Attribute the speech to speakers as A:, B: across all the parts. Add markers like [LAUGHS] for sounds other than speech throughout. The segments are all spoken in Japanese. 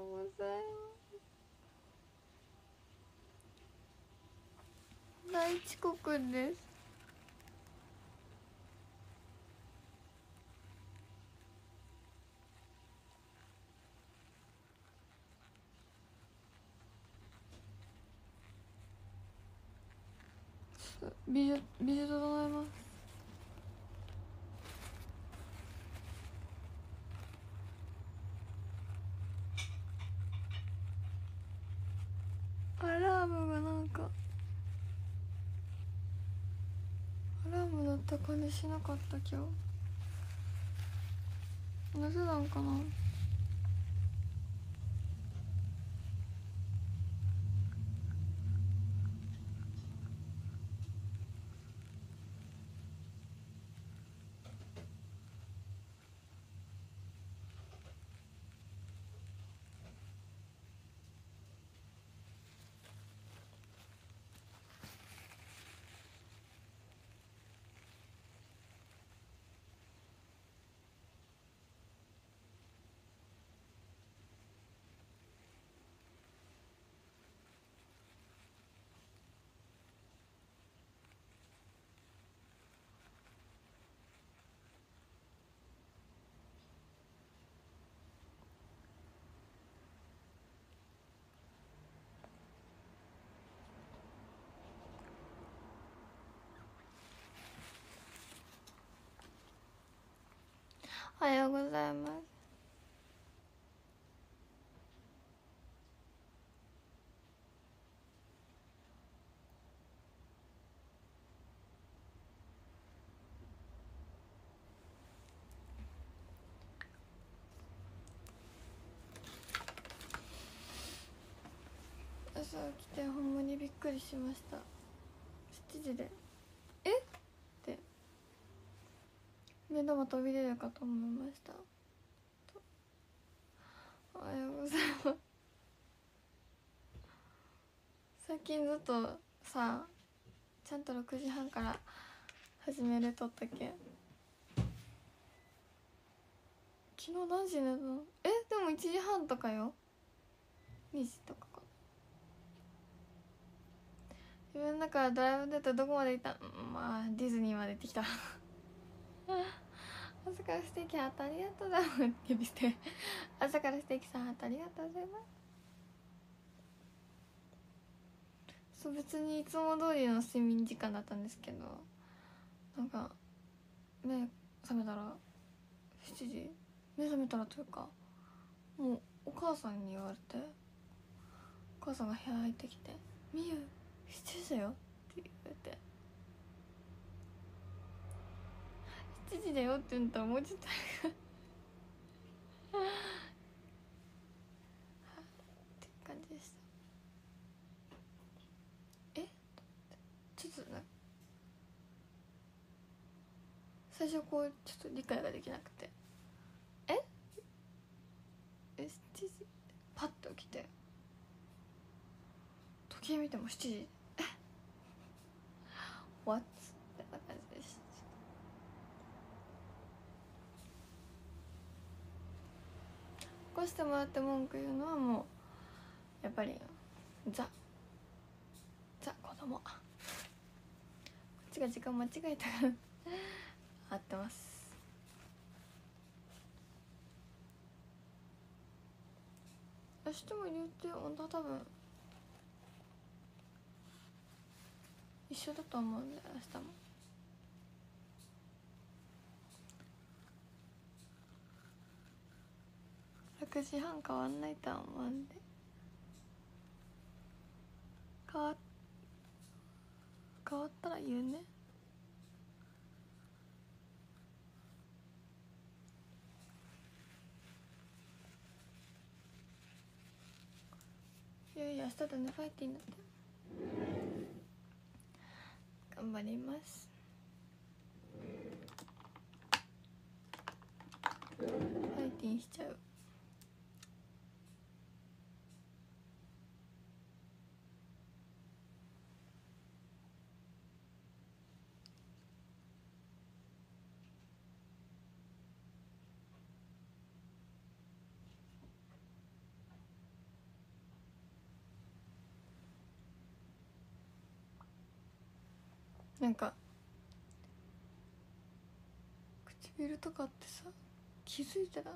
A: うございます大遅刻です美女美女とございますアラームがなんかアラームだった感じしなかった今日なぜなんかなおはようございます朝起きてほんまにびっくりしました。7時で「え？っ?」って。目玉飛び出るかと思いました。おはようございます。最近ずっとさちゃんと6時半から始めるとったけ昨日何時寝たの？え？でも1時半とかよ。2時とかか自分だからドライブデートどこまで行った？んまあディズニーまで行ってきた。[LAUGHS] 朝からステーキハートありがとう。だ呼び捨て朝からステーキさんありがとうございます。そう別にいつも通りの睡眠時間だったんですけどなんか目覚めたら7時。目覚めたらというかもうお母さんに言われてお母さんが部屋入ってきて「みゆ7時だよ」って言われて7時だよって言ったらもうちょっとって感じでしたえ？ちょっとな最初こうちょっと理解ができなくてええ7時パッと起きて時計見ても7時 What? みたいな感じでした起こしてもらって文句言うのはもうやっぱりザザ子供こっちが時間間違えたから合ってます明日も言うて本当は多分緒だと思うんで明日も。6時半変わんないとは思うんで。変わ変わったら言うね。いやいや明日だね。ファイティーになって。頑張ります。ファイティーしちゃうなんか唇とかってさ気づいたら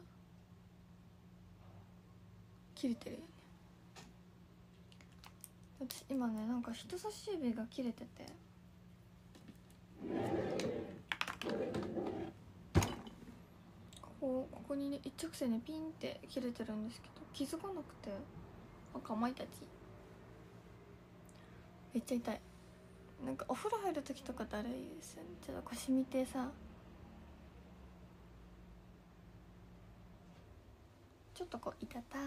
A: 切れてるよね。私今ねなんか人差し指が切れてて。ここここにね一直線でピンって切れてるんですけど気づかなくてあかまいたち。めっちゃ痛い。なんかお風呂入る時とかだるいですよね。ちょっと腰見てさ。ちょっとこう「いたた」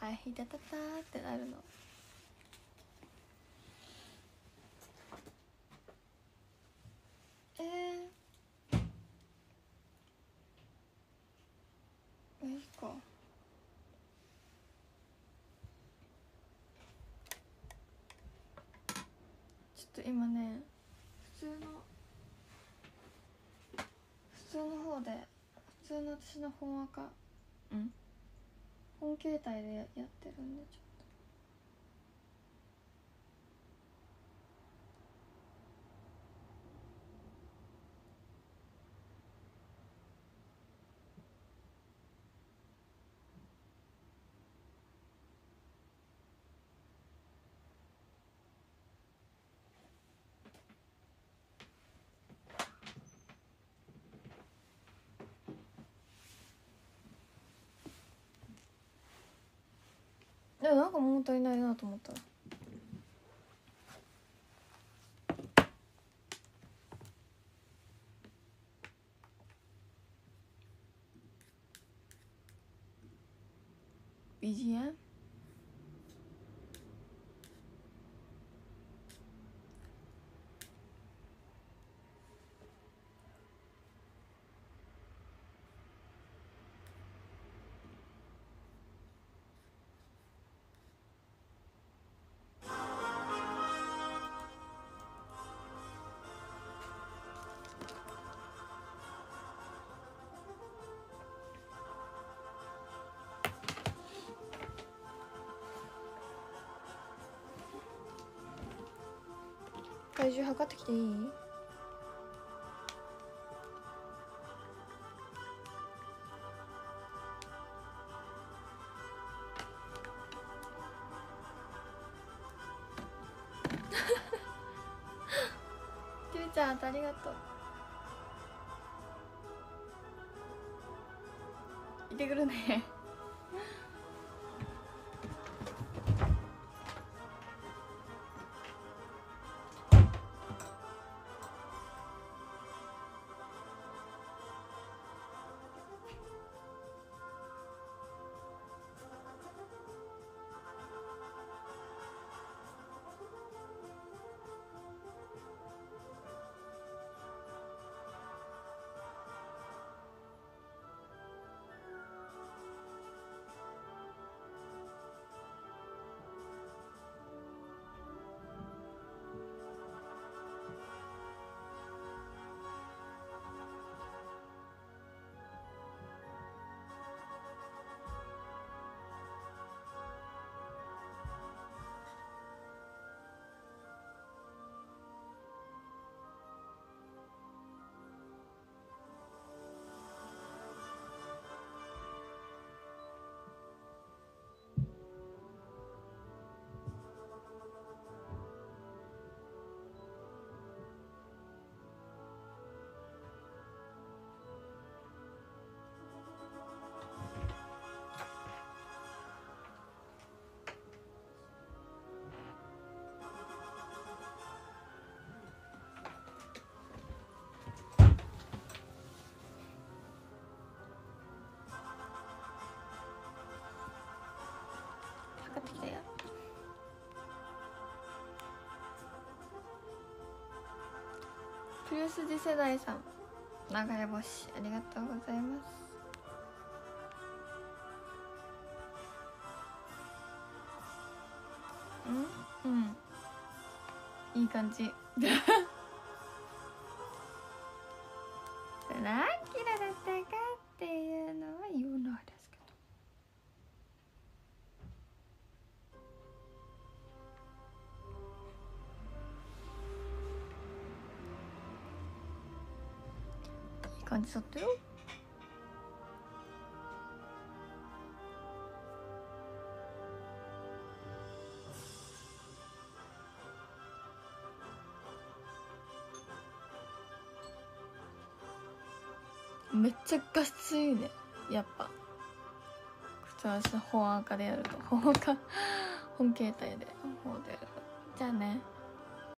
A: あ「いたたた」ってなるの。えー、えいいかちょっと今ね普通の普通の方で普通の私の本赤ん。本携帯でやってるんでちょっとでもなんか物足りないなと思ったら。ビジエ体重測ってきていい？[LAUGHS] きみちゃんありがとう。行ってくるねプルス次世代さん。流れ星ありがとうございます。うん？うん。いい感じ。感じだったよ。めっちゃ画質いいね。やっぱ。普通は本赤でやると。本赤 [LAUGHS] 本携帯で。方でやる。じゃあね。